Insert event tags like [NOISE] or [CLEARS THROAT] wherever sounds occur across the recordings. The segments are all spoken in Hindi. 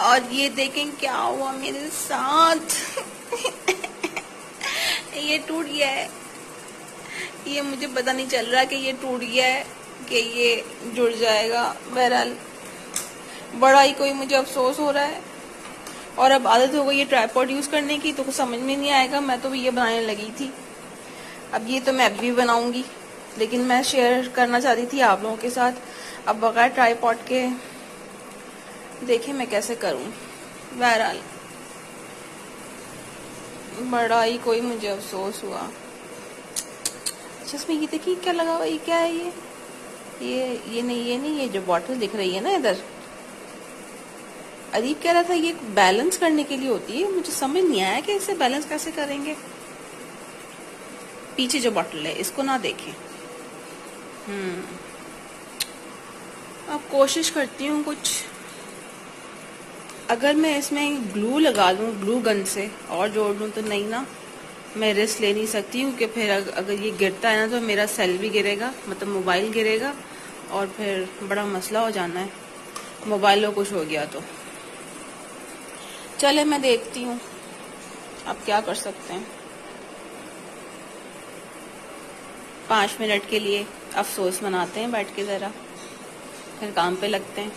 और ये देखें क्या हुआ मेरे साथ। ये टूट गया है। ये मुझे पता नहीं चल रहा कि ये टूट गया है कि ये जुड़ जाएगा। बहरहाल, बड़ा ही कोई मुझे अफसोस हो रहा है। और अब आदत हो गई ये ट्राईपॉड यूज़ करने की तो कुछ समझ में नहीं आएगा। मैं तो ये बनाने लगी थी। अब ये तो मैं अभी भी बनाऊँगी। लेकिन मैं शेयर करना चाहती थी आप लोगों के साथ। अब बगैर ट्राईपॉड के देखे मैं कैसे करूँ? बहरहाल, बड़ा ही कोई मुझे अफसोस हुआ। इसमें ये देखिए क्या लगा हुआ ये क्या है ये? ये ये नहीं ये नहीं, ये जो बॉटल दिख रही है ना इधर। अदीब कह रहा था ये बैलेंस करने के लिए होती है। मुझे समझ नहीं आया कि इसे बैलेंस कैसे करेंगे। पीछे जो बॉटल है, इसको ना देखें। हम्म। अब कोशिश करती हूँ कुछ अगर मैं इसमें ग्लू लगा दूँ ग्लू गन से और जोड़ दूँ तो नहीं ना, मैं रिस्क ले नहीं सकती हूँ कि फिर अगर ये गिरता है ना तो मेरा सेल भी गिरेगा मतलब मोबाइल गिरेगा और फिर बड़ा मसला हो जाना है। मोबाइल को कुछ हो गया तो। चले मैं देखती हूँ आप क्या कर सकते हैं। पाँच मिनट के लिए अफसोस मनाते हैं बैठ के ज़रा, फिर काम पे लगते हैं।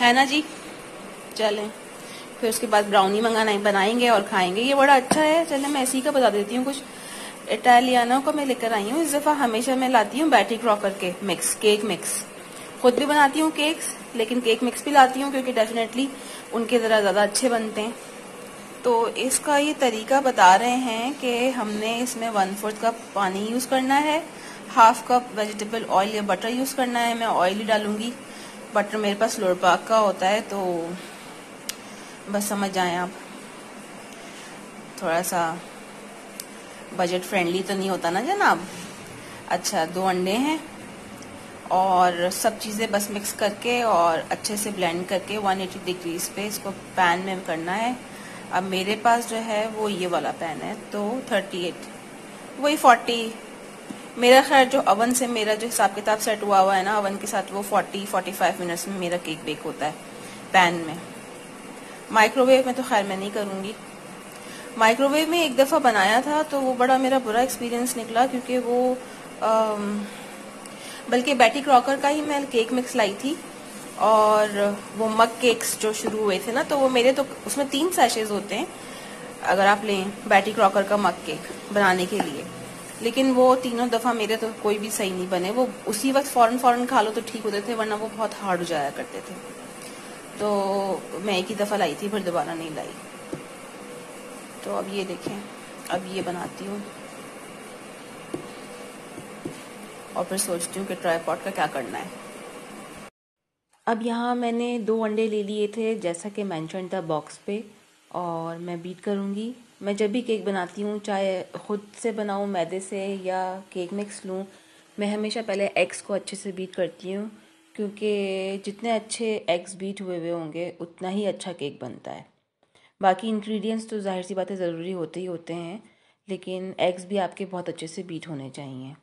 है ना जी? चलें फिर उसके बाद ब्राउनी मंगाना बनाएँगे और खाएँगे। ये बड़ा अच्छा है। चले, मैं इसी का बता देती हूँ कुछ। इटालियानो का मैं लेकर आई हूँ। इस दफ़ा हमेशा मैं लाती हूँ बैटरी क्रॉकर के मिक्स केक मिक्स खुद भी बनाती हूँ केक्स लेकिन केक मिक्स भी लाती हूँ क्योंकि डेफिनेटली उनके ज़रा ज़्यादा अच्छे बनते हैं। तो इसका ये तरीका बता रहे हैं कि हमने इसमें वन फोर्थ कप पानी यूज़ करना है हाफ़ कप वेजिटेबल ऑयल या बटर यूज़ करना है। मैं ऑयल ही डालूँगी। बटर मेरे पास लोरपाक का होता है तो बस समझ जाए आप। थोड़ा सा बजट फ्रेंडली तो नहीं होता ना जनाब? अच्छा दो अंडे हैं और सब चीज़ें बस मिक्स करके और अच्छे से ब्लेंड करके 180 डिग्रीज पे इसको पैन में करना है। अब मेरे पास जो है वो ये वाला पैन है तो 38 वही 40 मेरा खैर जो अवन से मेरा जो हिसाब किताब सेट हुआ हुआ है ना अवन के साथ वो 40 45 मिनट्स में मेरा केक बेक होता है पैन में। माइक्रोवेव में तो खैर मैं नहीं करूँगी। माइक्रोवेव में एक दफ़ा बनाया था तो वो बड़ा मेरा बुरा एक्सपीरियंस निकला क्योंकि वो बल्कि बैटी क्रॉकर का ही मैं केक मिक्स लाई थी और वो मग केक्स जो शुरू हुए थे ना तो वो मेरे तो उसमें तीन सैशेज होते हैं, अगर आप लें बैटी क्रॉकर का मग केक बनाने के लिए। लेकिन वो तीनों दफ़ा मेरे तो कोई भी सही नहीं बने। वो उसी वक्त फ़ौरन फ़ौरन खा लो तो ठीक होते थे, वरना वो बहुत हार्ड हो जाया करते थे। तो मैं एक ही दफ़ा लाई थी फिर दोबारा नहीं लाई। तो अब ये देखें, अब ये बनाती हूँ। और फिर सोचती हूँ कि ट्राईपॉट का क्या करना है। अब यहाँ मैंने दो अंडे ले लिए थे, जैसा कि मैंशन था बॉक्स पे, और मैं बीट करूँगी। मैं जब भी केक बनाती हूँ, चाहे ख़ुद से बनाऊँ, मैदे से या केक मिक्स लूँ, मैं हमेशा पहले एग्स को अच्छे से बीट करती हूँ। क्योंकि जितने अच्छे एग्स बीट हुए हुए होंगे उतना ही अच्छा केक बनता है। बाकी इंग्रेडिएंट्स तो ज़ाहिर सी बातें ज़रूरी होते ही होते हैं लेकिन एग्स भी आपके बहुत अच्छे से बीट होने चाहिए।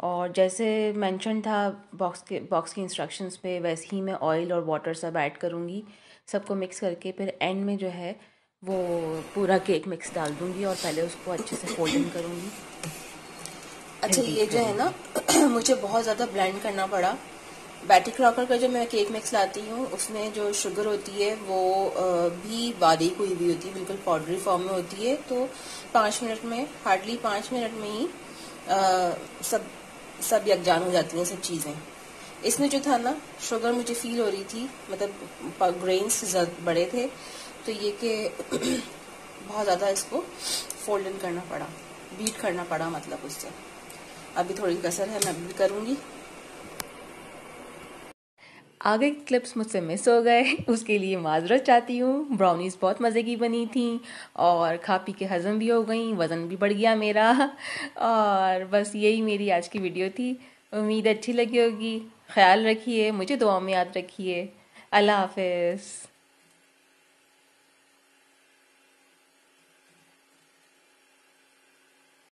और जैसे मेंशन था बॉक्स के बॉक्स की इंस्ट्रक्शंस पे वैसे ही मैं ऑयल और वाटर सब ऐड करूँगी सबको मिक्स करके फिर एंड में जो है वो पूरा केक मिक्स डाल दूँगी और पहले उसको अच्छे से फोल्डिंग करूँगी। अच्छा ये जो है ना [CLEARS THROAT] मुझे बहुत ज़्यादा ब्लेंड करना पड़ा। बैटी क्रॉकर का जो मैं केक मिक्स लाती हूँ उसमें जो शुगर होती है वो भी बारीक हुई हुई होती है बिल्कुल पाउडरी फॉर्म में होती है। तो पाँच मिनट में हार्डली पाँच मिनट में ही आ, सब सब यकजान हो जाती हैं सब चीज़ें। इसमें जो था ना शुगर मुझे फील हो रही थी मतलब ग्रेन्स बड़े थे तो ये कि [CLEARS THROAT] बहुत ज़्यादा इसको फोल्ड इन करना पड़ा बीट करना पड़ा मतलब उससे। अभी थोड़ी कसर है मैं भी करूँगी। आगे क्लिप्स मुझसे मिस हो गए, [LAUGHS] उसके लिए माजरत चाहती हूँ। ब्राउनीज बहुत मज़े की बनी थी और खा पी के हज़म भी हो गई, वज़न भी बढ़ गया मेरा। [LAUGHS] और बस यही मेरी आज की वीडियो थी। उम्मीद अच्छी लगी होगी। ख्याल रखिए, मुझे दुआ में याद रखिए। अल्लाह हाफिज़।